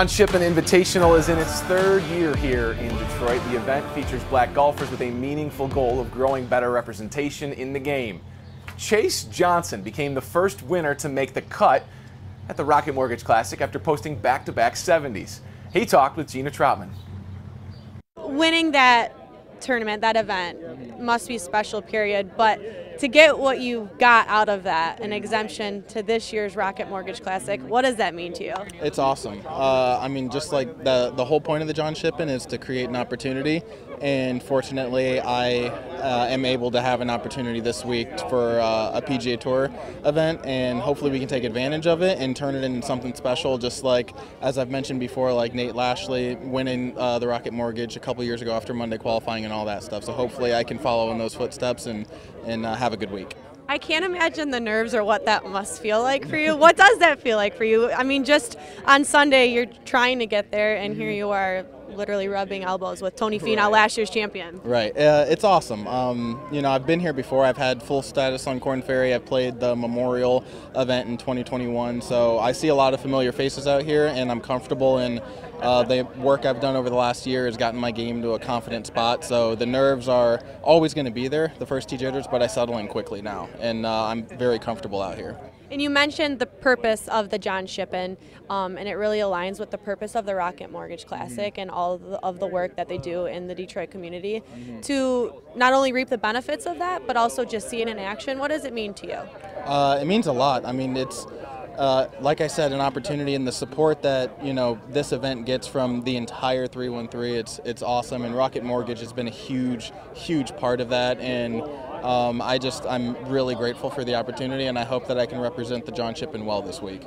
John Shippen Invitational is in its third year here in Detroit. The event features black golfers with a meaningful goal of growing better representation in the game. Chase Johnson became the first winner to make the cut at the Rocket Mortgage Classic after posting back-to-back 70s. He talked with Jeanna Trotman. Winning that tournament, that event, must be special, period. But to get what you got out of that, an exemption to this year's Rocket Mortgage Classic, what does that mean to you? It's awesome. Uh, I mean, just like the the whole point of the John Shippen is to create an opportunity, and fortunately, I uh, am able to have an opportunity this week for uh, a PGA Tour event, and hopefully we can take advantage of it and turn it into something special. Just like as I've mentioned before, like Nate Lashley winning uh, the Rocket Mortgage a couple years ago after Monday qualifying and all that stuff. So hopefully, I can follow in those footsteps and and uh, have a good week. I can't imagine the nerves or what that must feel like for you. What does that feel like for you? I mean, just on Sunday, you're trying to get there, and here you are literally rubbing elbows with Tony Finau, right. last year's champion. Right. Uh, it's awesome. Um, you know, I've been here before. I've had full status on Korn Ferry. I've played the Memorial event in 2021. So I see a lot of familiar faces out here, and I'm comfortable in uh, the work I've done over the last year has gotten my game to a confident spot. So the nerves are always going to be there, the first two jitters, but I settle in quickly now, and uh, I'm very comfortable out here. And you mentioned the purpose of the John Shippen, um, and it really aligns with the purpose of the Rocket Mortgage Classic mm-hmm. and all of the, of the, work that they do in the Detroit community mm-hmm. to not only reap the benefits of that, but also just see it in action. What does it mean to you? Uh, it means a lot. I mean, it's uh, like I said, an opportunity and the support that you know this event gets from the entire 313. It's it's awesome, and Rocket Mortgage has been a huge, huge part of that. And um, I just I'm really grateful for the opportunity, and I hope that I can represent the John Shippen well this week.